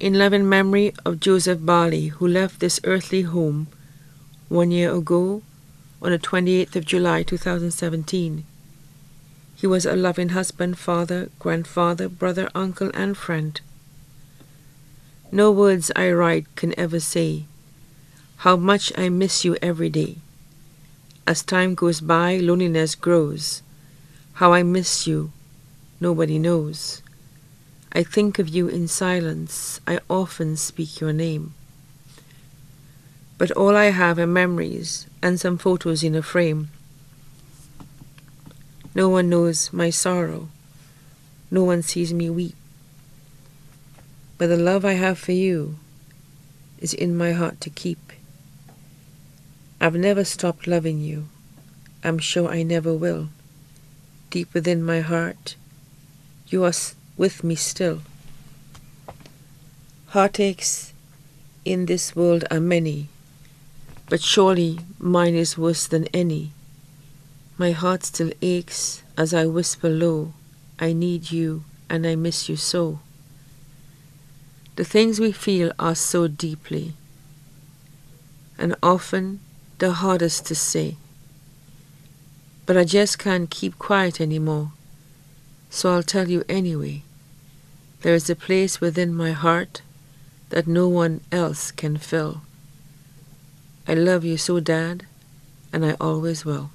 in loving memory of Joseph Barley, who left this earthly home one year ago on the 28th of July 2017. He was a loving husband, father, grandfather, brother, uncle, and friend. No words I write can ever say how much I miss you every day. As time goes by, loneliness grows. How I miss you, nobody knows. I think of you in silence, I often speak your name. But all I have are memories and some photos in a frame. No one knows my sorrow, no one sees me weep. But the love I have for you is in my heart to keep. I've never stopped loving you. I'm sure I never will. Deep within my heart, you are with me still. Heartaches in this world are many, but surely mine is worse than any. My heart still aches as I whisper low, I need you and I miss you so. The things we feel are so deeply, and often the hardest to say. But I just can't keep quiet anymore, so I'll tell you anyway. There is a place within my heart that no one else can fill. I love you so, Dad, and I always will.